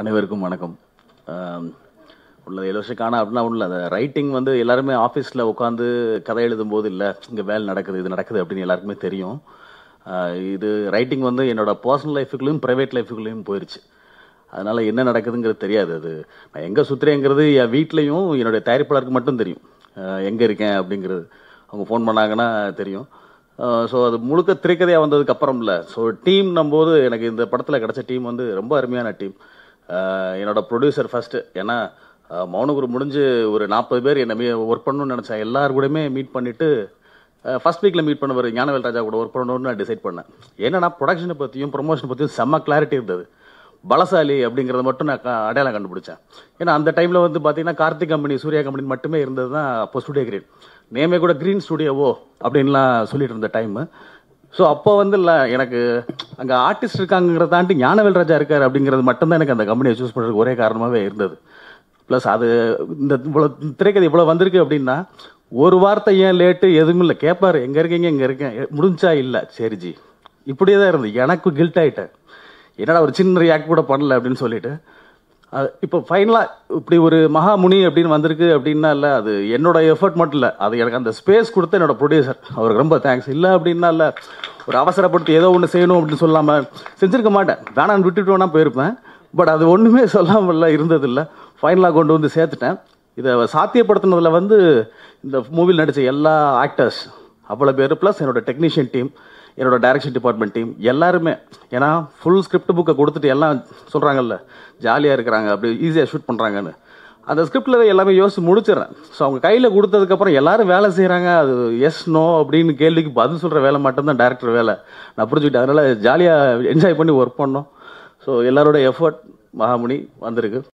அனைவருக்கும் வணக்கம். உள்ளது உள்ள ஏழு வருஷம் காண அப்படின்னா உள்ள அந்த ரைட்டிங் வந்து எல்லாருமே ஆஃபீஸில் உட்காந்து கதை எழுதும் போது இல்லை இங்கே வேலை நடக்குது இது நடக்குது அப்படின்னு எல்லாருக்குமே தெரியும். இது ரைட்டிங் வந்து என்னோட பர்சனல் லைஃபுக்குள்ளேயும் ப்ரைவேட் லைஃபுக்குள்ளேயும் போயிடுச்சு அதனால் என்ன நடக்குதுங்கிறது தெரியாது. அது நான் எங்கே சுற்றுறேங்கிறது என் வீட்லேயும் என்னுடைய தயாரிப்பாளருக்கு மட்டும் தெரியும். எங்கே இருக்கேன் அப்படிங்கிறது அவங்க ஃபோன் பண்ணாங்கன்னா தெரியும். ஸோ அது முழுக்க திரைக்கதையாக வந்ததுக்கு அப்புறம் இல்லை ஸோ டீம்னும் போது எனக்கு இந்த படத்தில் கிடச்ச டீம் வந்து ரொம்ப அருமையான டீம் என்னோட ப்ரொடியூசர் ஃபஸ்ட்டு ஏன்னா மௌனகுரு முடிஞ்சு ஒரு நாற்பது பேர் என்னை ஒர்க் பண்ணணும்னு நினச்சேன் எல்லார் கூடயுமே மீட் பண்ணிவிட்டு ஃபர்ஸ்ட் வீக்கில் மீட் பண்ணவர் ஞானவேல் ராஜா கூட ஒர்க் பண்ணணும்னு நான் டிசைட் பண்ணேன். ஏன்னா ப்ரொடக்ஷனை பற்றியும் ப்ரொமோஷனை பற்றியும் செம்ம கிளாரிட்டி இருந்தது. பலசாலி அப்படிங்கிறத மட்டும் நான் அடையாளம் கண்டுபிடிச்சேன். ஏன்னா அந்த டைமில் வந்து பார்த்தீங்கன்னா கார்த்திக் கம்பெனி சூர்யா கம்பெனி மட்டுமே இருந்தது தான் அப்போ ஸ்டுடியோ கிரீன் நேமே கூட க்ரீன் ஸ்டுடியோவோ அப்படின்லாம் சொல்லிட்டு இருந்த டைமு ஸோ அப்போ வந்து இல்லை எனக்கு அங்கே ஆர்டிஸ்ட் இருக்காங்கிறத தாண்டி ஞானவேல் ராஜா இருக்கார் அப்படிங்கிறது மட்டும்தான் எனக்கு அந்த கம்பெனியை சூஸ் பண்ணுறதுக்கு ஒரே காரணமாகவே இருந்தது. ப்ளஸ் அது இந்த இவ்வளோ திரைக்கதை இவ்வளோ வந்திருக்கு அப்படின்னா ஒரு வார்த்தை ஏன் லேட்டு எதுவும் இல்லை. கேட்பார் எங்கே இருக்கீங்க? இங்கே இருக்கேன்? முடிஞ்சா இல்லை. சரி ஜி. இப்படியே தான் இருந்து எனக்கு கில்ட் ஆகிட்டேன் என்னடா ஒரு சின்ன ரியாக்ட் கூட பண்ணல? அப்படின்னு சொல்லிட்டு இப்போ ஃபைனலாக இப்படி ஒரு மகாமுனி அப்படின்னு வந்திருக்கு அப்படின்னா இல்லை அது என்னோட எஃபர்ட் மட்டும் இல்லை. அது எனக்கு அந்த ஸ்பேஸ் கொடுத்த என்னோட ப்ரொடியூசர் அவருக்கு ரொம்ப தேங்க்ஸ் இல்லை அப்படின்னா இல்லை ஒரு அவசரப்பட்டு ஏதோ ஒன்று செய்யணும் அப்படின்னு சொல்லாமல் செஞ்சுருக்க மாட்டேன். வேணான்னு விட்டுட்டு வேணா போயிருப்பேன். பட் அது ஒன்றுமே சொல்லாமல் இருந்ததில்லை. ஃபைனலாக கொண்டு வந்து சேர்த்துட்டேன். இதை சாத்தியப்படுத்தினதில் வந்து இந்த மூவியில் நடித்த எல்லா ஆக்டர்ஸ் அவ்வளோ பேர் ப்ளஸ் என்னோட டெக்னீஷியன் டீம் என்னோட டைரக்ஷன் டிபார்ட்மெண்ட் டீம் எல்லாருமே ஏன்னா ஃபுல் ஸ்கிரிப்ட் புக்கை கொடுத்துட்டு எல்லாம் சொல்கிறாங்கல்ல ஜாலியாக இருக்கிறாங்க அப்படி ஈஸியாக ஷூட் பண்ணுறாங்கன்னு அந்த ஸ்கிரிப்டில் எல்லாமே யோசிச்சு முடிச்சிடுறேன். ஸோ அவங்க கையில் கொடுத்ததுக்கப்புறம் எல்லாரும் வேலை செய்கிறாங்க அது எஸ் நோ அப்படின்னு கேள்விக்கு பதில் சொல்கிற வேலை மட்டும்தான் டேரக்டர் வேலை. நான் புரிஞ்சுக்கிட்டேன். அதனால் ஜாலியாக என்ஜாய் பண்ணி ஒர்க் பண்ணோம். ஸோ எல்லாரோட எஃபர்ட் மகாமுனி வந்திருக்கு.